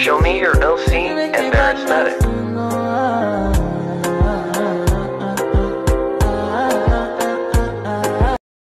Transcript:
Show me your LC and their aesthetic.